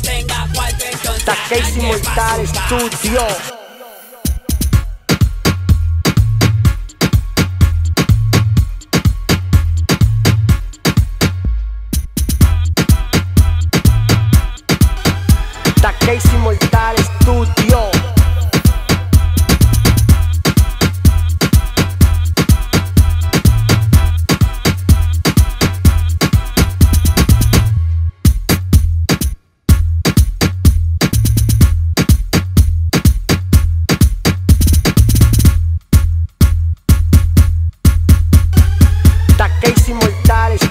no tenga cuarto entonces Takeishi Mortal Studio. Takeishi Mortal Studio.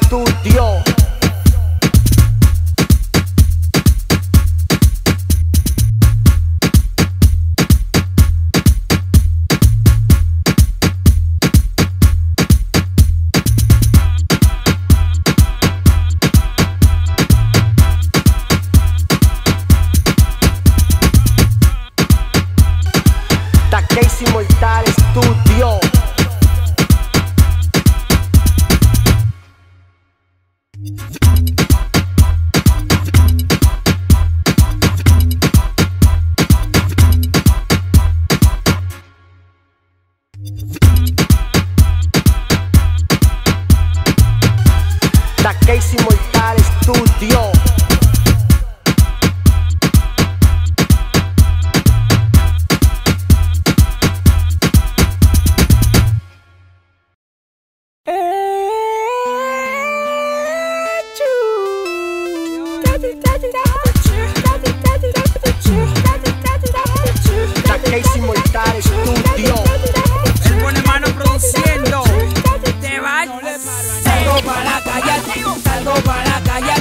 Mortal Studio. Takeishi Mortal Studio. Takeishi Mortal Studio. Takeishi Mortal Studio. para callar, salgo para callar.